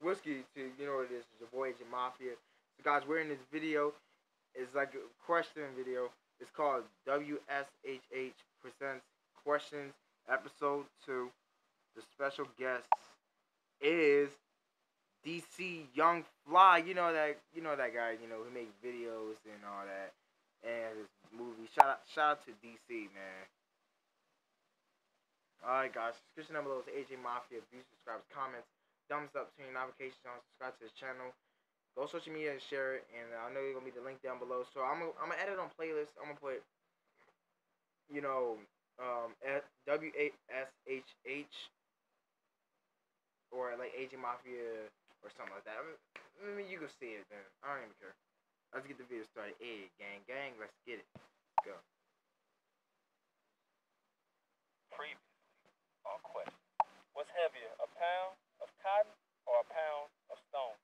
whiskey to you know what it is. It's your boy AJ Mafia. So guys, we're in this video. It's like a question video. It's called WSHH presents questions episode two. The special guest is DC Young Fly. You know that you know that guy. You know who makes videos and all that, and his movie. Shout out shout out to DC man. Alright guys, subscription number below is AJ Mafia. Views, subscribes, comments, thumbs up, turn your notifications on, subscribe to his channel. Go social media and share it. And I know you're gonna be the link down below. So I'm gonna, I'm gonna edit on playlist. I'm gonna put, you know, um, W A S H H or like AJ Mafia or something like that. I mean, you can see it then. I don't even care. Let's get the video started. Hey, gang, gang, let's get it. Go. Previously on question. What's heavier, a pound of cotton or a pound of stone?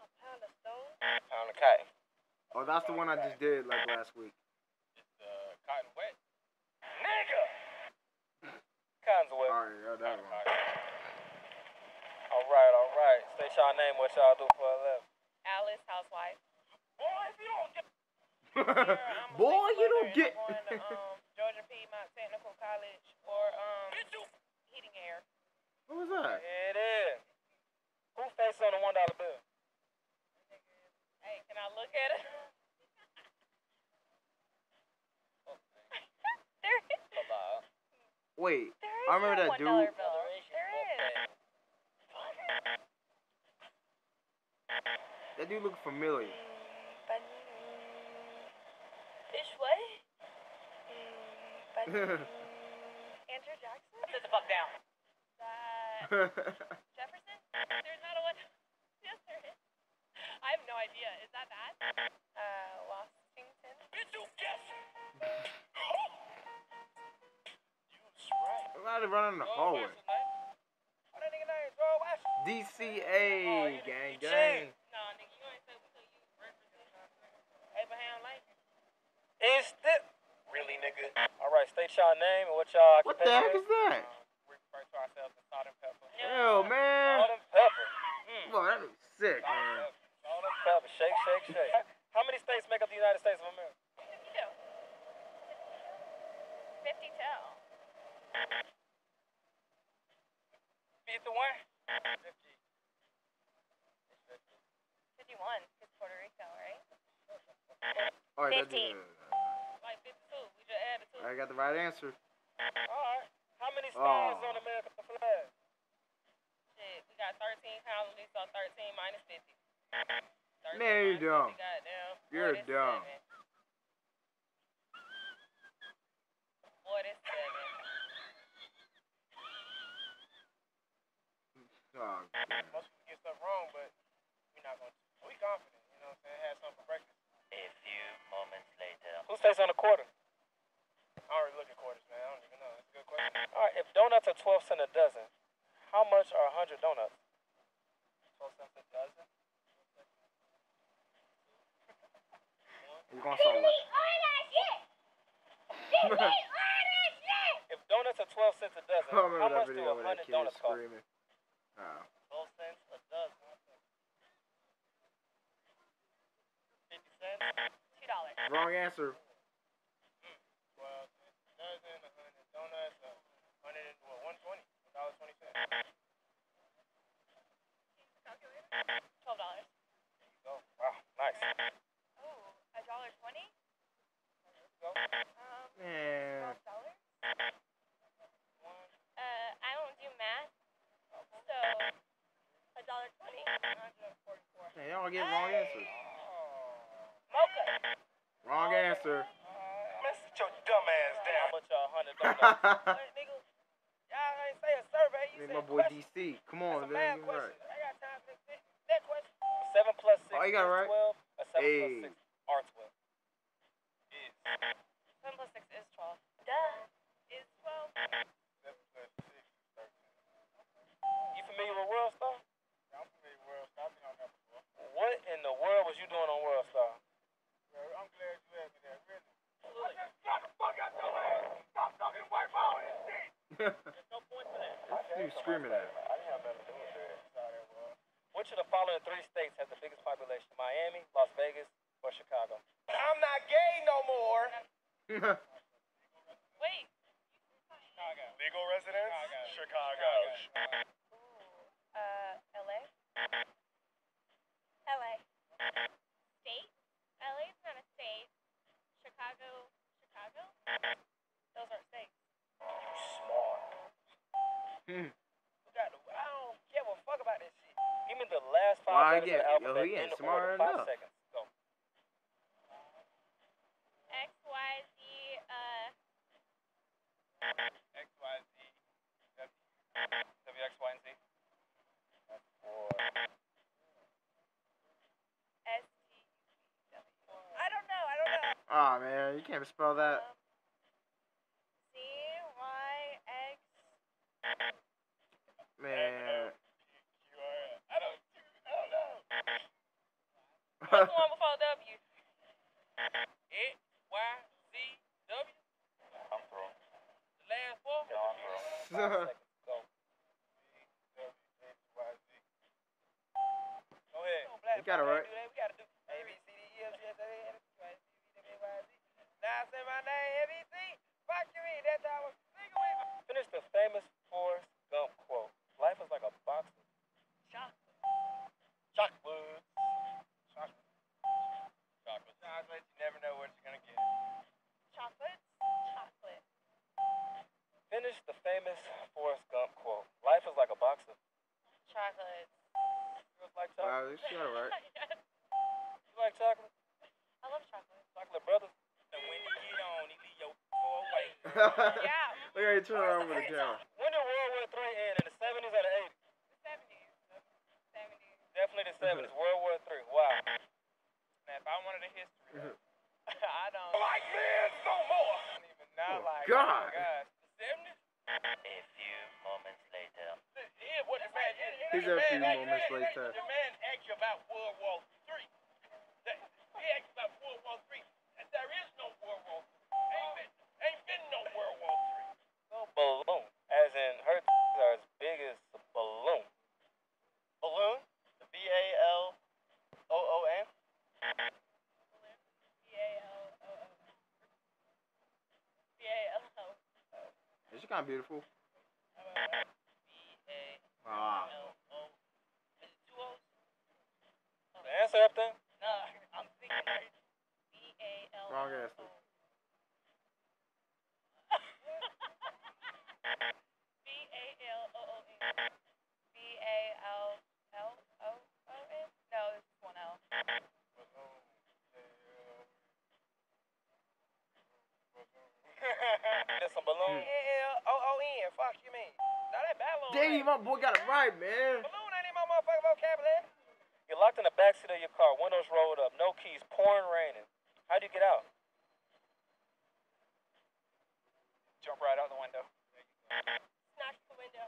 A pound of stone? Pound of cotton. Oh, that's the one I just did like last week. Is uh, cotton wet? Nigga! Cotton's wet. Alright, yeah, that one. Alright, alright. State y'all name, what y'all do for a living. Alice, housewife. Boy, if you don't get Here, Boy, you don't get. I'm going to um, Georgia Piedmont Technical College for um, heating air. what was that? it is. Who face on the one dollar bill? Hey, can I look at it? there is. Hello. Wait, There is I remember no that one dude. dollar bill. There is. That dude look familiar. Mm, this mm. way? Mm, Andrew Jackson? Sit the fuck down. That Jefferson? There's not a one. Yes, there is. I have no idea. Is that that? Uh, Washington? Bitch, you guess. you was right. I'm not running in the George hallway. Washington, man. What that nigga name? George Washington. DCA, gang, gang. Nah, nigga, you ain't say we could use represent Abraham Lincoln. Is this really, nigga? All right, state y'all name and what y'all What the heck occupation is that? We refer to ourselves as salt and pepper. Ew, man. Salt and pepper. Mm. Boy, that looks sick, man. Salt and pepper. Shake, shake, shake. How many states make up the United States of America? 52. 52. Fifty one. Fifty. 51. It's Puerto Rico, right? All right, that Fifteen. dude. Like 52. We just added two. I got the right answer. All right. How many stars Oh. on America's flag? Shit, we got 13 colonies, so 13 minus 50. 13 Man, you minus dumb. 50, goddamn. You're 47. dumb. 47. Oh, Most people get stuff wrong, but we're not gonna. We confident, you know what I'm saying? Have something for breakfast. A few moments later. Who stays on a quarter? I don't look at quarters, man. I don't even know. That's a good question. All right, if donuts are 12 cents a dozen, how much are 100 donuts? 12 cents a dozen? we're gonna solve it. If donuts are 12 cents a dozen, how much do video 100 kid is donuts cost? Oh. 12 cents a dozen. 50 cents? $2. Wrong answer. 12 cents a dozen, 100 donuts, uh, 100 and what, 120? $1.20. Calculator? $12. There you go. Wow, nice. Oh, a dollar twenty? There you go. Um, Man. twelve dollars? Uh, I don't do math, so a dollar twenty. Man, y'all get wrong answer. Mocha. Wrong answer. Man, sit your dumb ass down. How much are 100 donuts? Hey, nigga, y'all ain't say a survey. You Man, said my boy question. DC. Come on, That's a man. You right. I got time for that. That question. 7 plus 6 Oh, you got right. 12. Or 7 Hey. plus 6 are 12. Is. Seven plus six is twelve. Duh. Is twelve. 7 plus 6 is 13. You familiar with World Star? Yeah, I'm familiar with World Star. I've been on that before. What in the world was you doing on World Star? I'm glad you asked me that, really. Shut the fuck up, Stop talking white power and shit. There's no point to that. What's he screaming at? I didn't have nothing to do with that. Sorry, well. Which of the following three states has the biggest population? Miami, Las Vegas, or Chicago? I'm not gay no more. Wait. Chicago. Legal residence? Chicago. Ooh. Uh, LA? LA. State? LA's not a state. Chicago? Chicago? Those are states. Smart. Hmm. You got to- I don't give a fuck about this shit. The last Why five letters get- of the yo, alphabet he in the smart order. Five enough. seconds. Go. X, Y, Z, uh, X, Y, Z. W, X, Y, and Z. S, T, U, V, W. I don't know. I don't know. Aw, man, you can't spell that. Um, Z, Y, X. Man. I don't, I don't know. What's the one before W? X, Y, Z, W. I'm through. The last four. Yeah, I'm through. Five seconds. Go. Go ahead. You got it right. We gotta do A, B, C, D, E, F, G, H, I, J, K, L, M, N, O, P, Q, R, S, T, U, V, W, X, Y, Z. Now I say my name, A, B, C. Fuck you, mean? That's how I was singing with. Finish the famous Forrest Gump quote. Life is like a box of Chocolate. chocolate. Chocolate. Chocolate. You never know what you're gonna get. Chocolates? Chocolate. Finish the famous Forrest Gump quote. Life is like a box of Chocolates. feels like chocolate. Wow, you got it right. You like chocolate? I love chocolate. Chocolate brothers. And when you get on, he leave your four away. Yeah. Look how you turn around with the camera. When did World War III end? In the 70s or the 80s? The 70s. 70s. Definitely the 70s. World War III. Wow. Now, if I wanted a history, Mhm. I don't. like men no more. I don't even know, Oh, like, God. oh, gosh. The 70s? A few moments later. Yeah, what the man, He's a few moments later. The man asked you about World War III. That- He asked you about World War III. And there is no World War III. Ain't been, ain't been no World War III. No balloon. As in, her are as big as a balloon. Balloon? B A L O O N? B-A-L-O-O. B-A-L-O. She's kind of beautiful. B-A-L-O. Ah. Is it two O's? The answer up there? No, I'm thinking. B-A-L-O. Wrong answer. B-A-L-O-O-N. B-A-L-L-O-O-N? No, just one L. There's some balloon. B-A-L-O-O-N. Fuck you mean? Now that balloon. Dang, ain't- my boy got it right, man. Balloon ain't in my motherfucking vocabulary. You're locked in the backseat of your car, windows rolled up, no keys, pouring raining. How do you get out? Jump right out the window. Smash the window.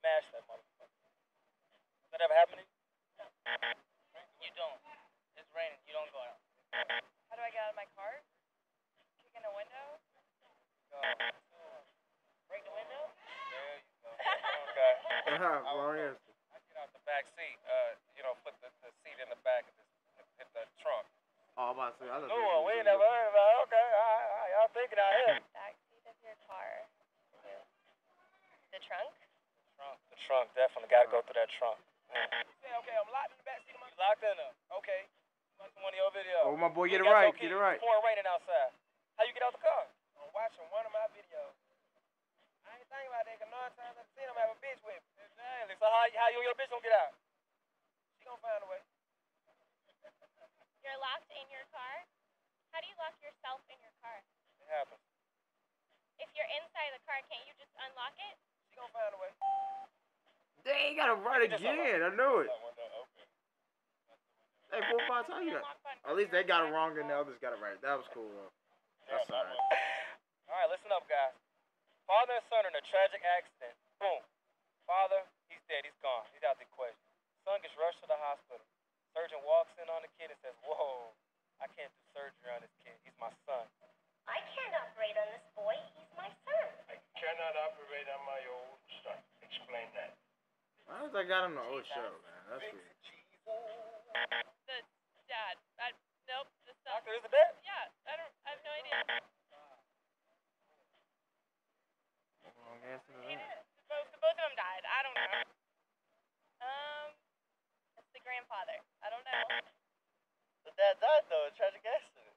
Smash that motherfucker. Has that ever happened to you? You don't. It's raining. You don't go out. How do I get out of my car? Kick in a window? Break the window. There you go. Okay. Wrong answer. I get out the back seat, uh, you know, put the, the seat in the back and just hit the trunk. Oh, I'm about to say, I thought No this one, was we a ain't never joke. heard about it. Okay, all right, all right, y'all thinking out here. Backseat of your car. The trunk? Trunk. Definitely gotta go through that trunk. Say, okay, I'm locked in the back seat of my. Locked in there. Okay. One of your videos. Oh, my boy, get it right. your Get it right. Pouring raining outside. How you get out the car? I'm watching one of my videos. I ain't thinking about that because nine times I've seen him have a bitch with me. Exactly. So how, how you and your bitch gonna get out? She gonna find a way. You're locked in your car? How do you lock yourself in your car? It happens. If you're inside the car, can't you just unlock it? She gonna find a way. Dang, you got it right again. I knew it. That window open. Hey, four five times. At least they got it wrong and the others got it right. That was cool, though. That's alright. All right, listen up, guys. Father and son in a tragic accident. Boom. Father, he's dead. He's gone. He's out the question. Son gets rushed to the hospital. Surgeon walks in on the kid and says, "Whoa, I can't do surgery on this kid. He's my son." I can't operate on this boy. He's my son. I cannot operate on my own son. Explain that. Why was I got on the old show, man? That's weird. The dad. I, nope. The son. Doctor is the dad? Yeah. I don't. I have no idea. Wrong answer to He that. did. Both, both of them died. I don't know. Um, it's the grandfather. I don't know. The dad died though, a tragic accident.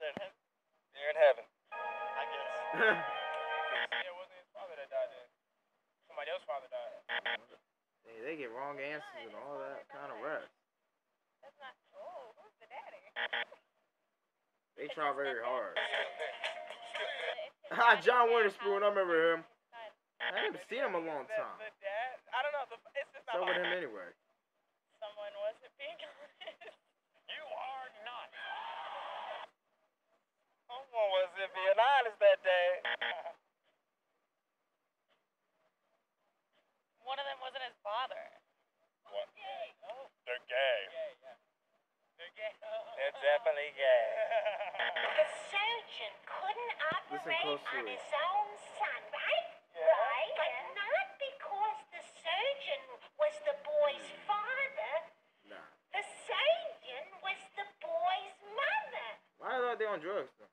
They're in heaven? They're in heaven. I guess. they get wrong answers and all that kind of rest. That's not. Oh, who's the daddy? They try very hard. It's Ah, John and Witherspoon, I remember him. I haven't seen him a long time. The dad? I don't know. The, it's just not up with him anyway? Someone wasn't being honest. You are not. Someone wasn't being honest that day. One of them wasn't his father. What? They're gay. They're gay. They're definitely gay. The surgeon couldn't operate on his own son, right? Yeah. Right. But not because the surgeon was the boy's mm. father. Nah. The surgeon was the boy's mother. Why are they on drugs though?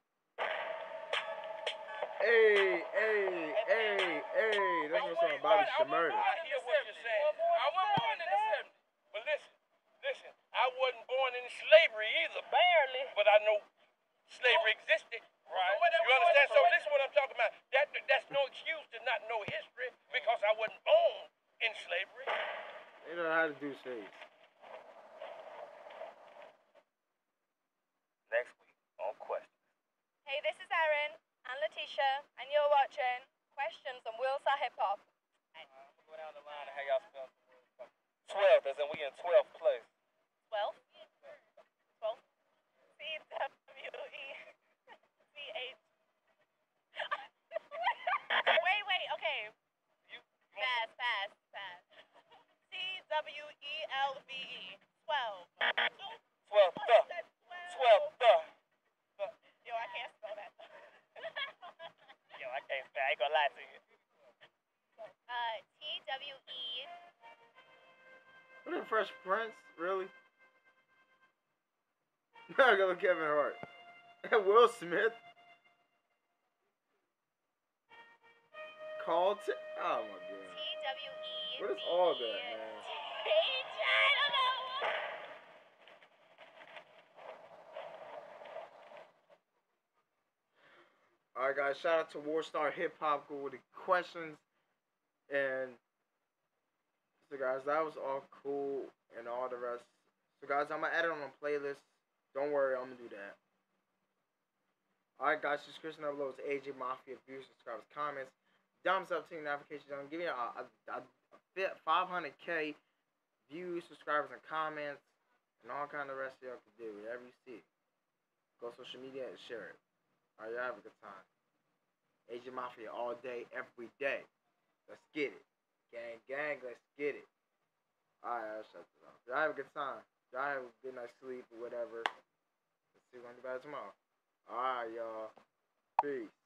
Hey, hey, hey, hey. That's what's on Bobby Shmurda. I hear what you're saying. I wasn't born in the 70s. But listen, listen, I wasn't born in slavery either. Barely. But I know slavery oh. existed. Right. You understand? So this is what I'm talking about. That that's no excuse to not know history because I wasn't born in slavery. They know how to do shades. Next week on Question. Hey, this is Erin and Letitia, and you're watching Questions on World Star Hip Hop. I'm gonna go down the line and have y'all spell 12th, as in we in 12th place. 12? 12? C W E C H. Wait, wait, okay. Fast, fast, fast. C W E L V E. 12. 12th, the. 12th, the. Yo, I can't spell that. Yo, I can't spell. I ain't gonna you. uh, T W E. What the Fresh Prince? Really? I go Kevin Hart. Will Smith. Carlton. Oh my god. W E. What is all that, man? H. I don't know. Alright guys, shout out to World Star Hip Hop Go with the questions. And so guys, that was all cool and all the rest. So guys, I'm gonna add it on a playlist. Don't worry, I'm gonna do that. Alright guys, subscription below. uploads AJ Mafia views, subscribers, comments, thumbs up your notifications. I'm giving you a, a, a, a fit 500k views, subscribers, and comments, and all kind of rest of y'all can do. Whatever you see, go social media and share it. Alright, y'all have a good time. AJ Mafia all day, every day. Let's get it. Gang, gang, let's get it. Alright, I'll shut this off. Y'all have a good time. Y'all have a good night's sleep or whatever. Let's see you back tomorrow. Alright, y'all. Peace.